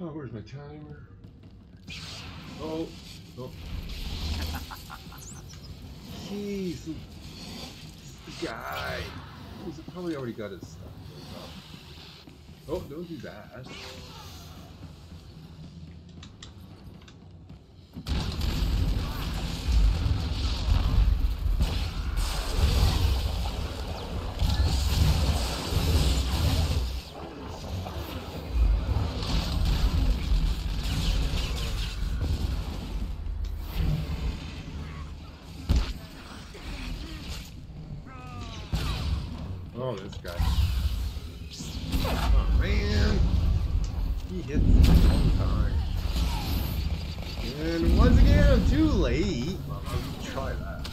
Oh, where's my timer? Oh, oh. Jeez, this guy. He's probably already got his stuff. Oh, don't do that. And once again, I'm too late. Well, try that.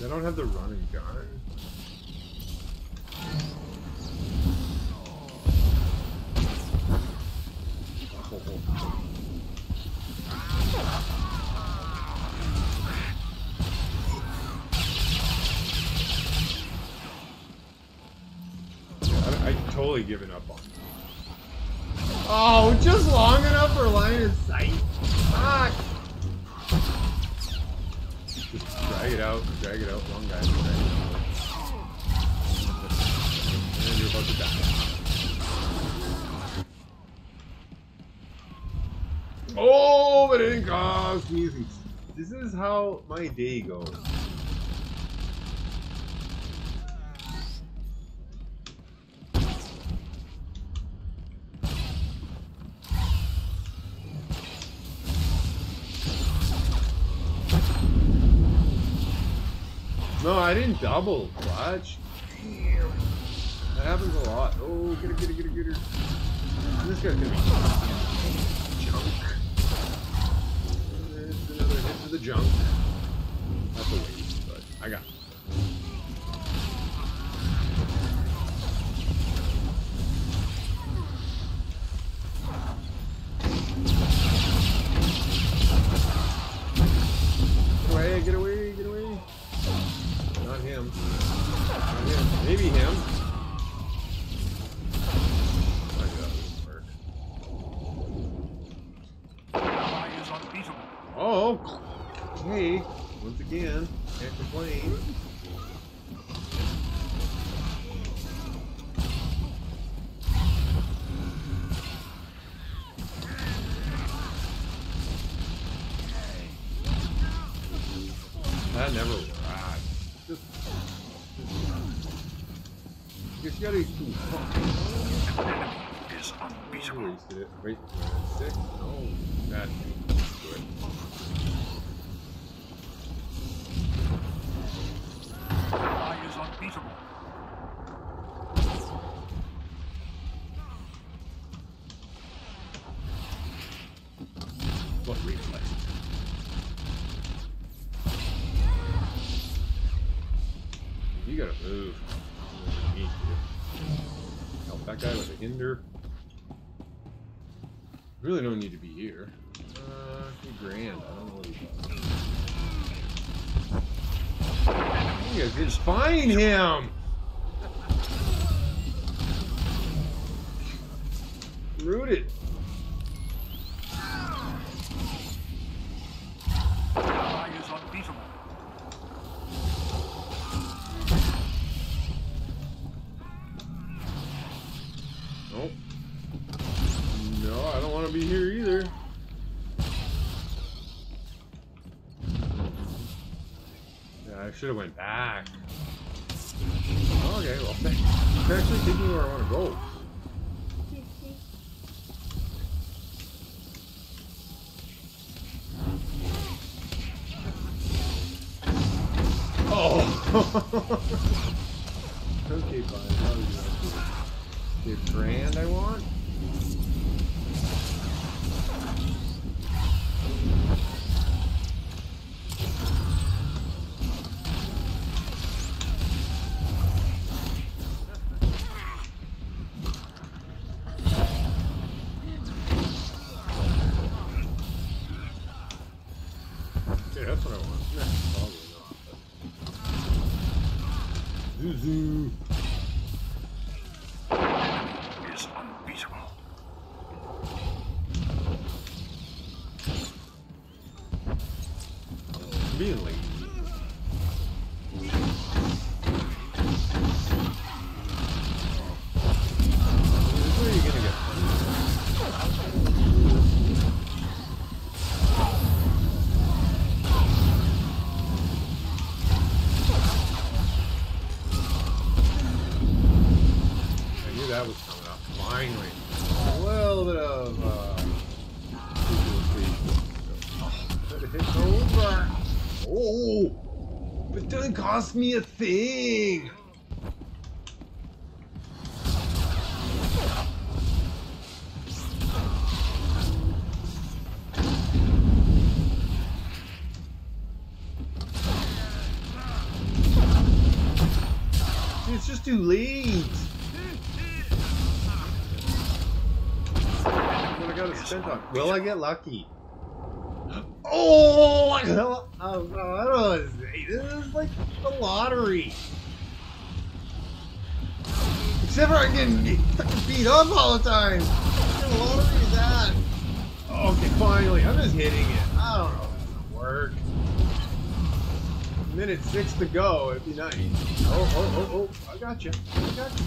They don't have the running gun. Given up on. Oh, just long enough for line of sight. Fuck. Just drag it out, drag it out, long guy. Drag it out. And you're about to die. Oh, but it didn't cost. This is how my day goes. No, I didn't double clutch. Damn. That happens a lot. Oh, get her, get her, get her, get her. This guy's gonna be junk. There's another hit to the junk. That's a waste, but I got it. Is unbeatable. Oh, okay. Once again, can't complain. That never worked. Just, you gotta Is unbeatable. wasted it. Wait, uh, six? No, that hinder. Really don't need to be here. Uh, grand. I don't know what. You guys just find him! Root it. Either. Yeah, I should have went back. Oh, okay, well, thanks. It's actually taking me where I want to go. Oh! okay, fine. How do you like it? The brand I want? Zuzu. Cost me a thing. See, It's just too late. I gotta spend on? Will I get lucky? Oh, I don't, know what to say. This is like the lottery. Except for I'm getting fucking beat up all the time. What lottery is that? Okay, finally. I'm just hitting it. I don't know if it's gonna work. Minute six to go. It'd be nice. Oh, oh, oh, oh. I got you. I got you.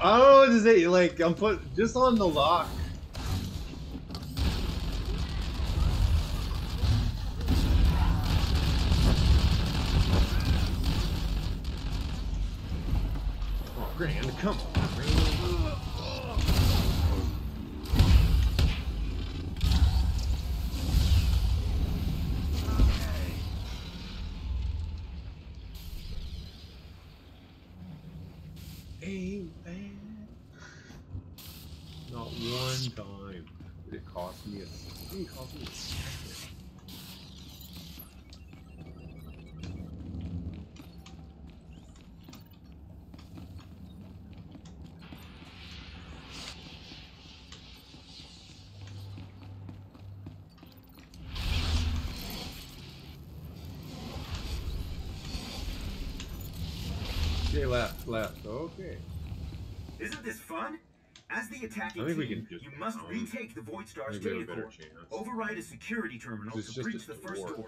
I don't know what to say. Like I'm put just on the lock. Oh, Grand, come on, Grand. Ain't bad. Not one time did it cost second. Okay, left, left. Okay. Isn't this fun? As the attacking I think we team, you must um, retake the Voidstar's data core, chance. override a security terminal to breach the first door door.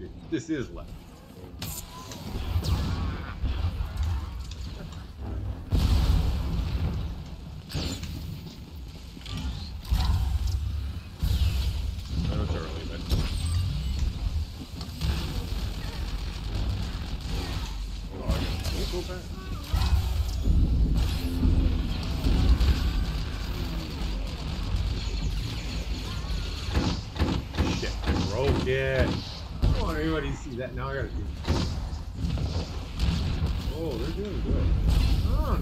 now. This is left. Broke it. I don't want anybody to see that. Now I gotta do. Oh, they're doing good. Oh,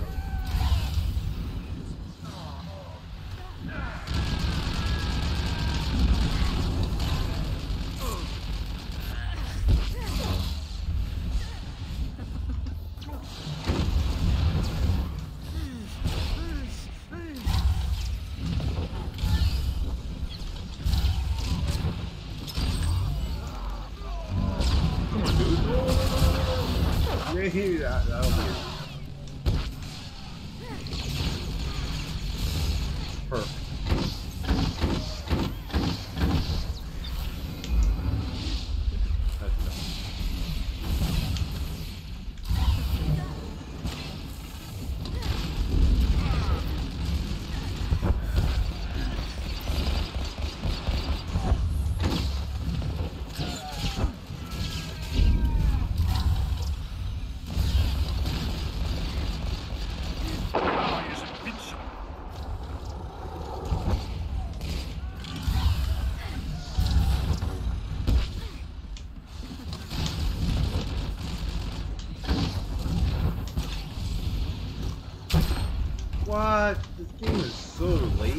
What? This game is so late.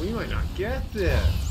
We might not get this.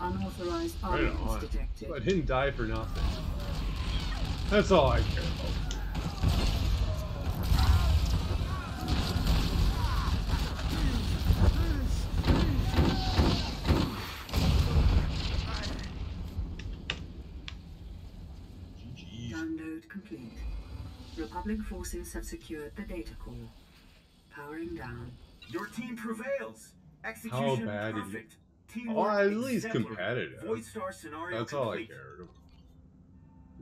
Unauthorized Right arms on. detected. So I didn't die for nothing. That's all I care about. Download complete. Republic forces have secured the data core. Powering down. Your team prevails. Execution bad did you- perfect. Teamwork at least competitive. Voidstar scenario That's all I complete. cared about.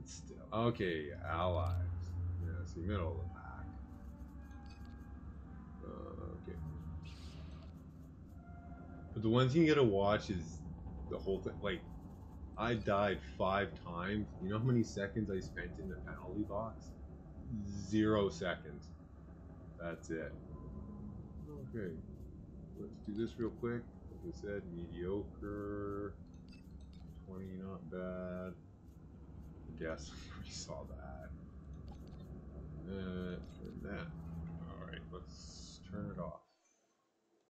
Still. Okay, allies. Yeah, see, middle of the pack. Uh, okay. But the one thing you gotta watch is the whole thing. Like, I died five times. You know how many seconds I spent in the penalty box? Zero seconds. That's it. Okay. Let's do this real quick. I said, mediocre. 20, not bad. Guess we saw that. And that. Alright, let's turn it off.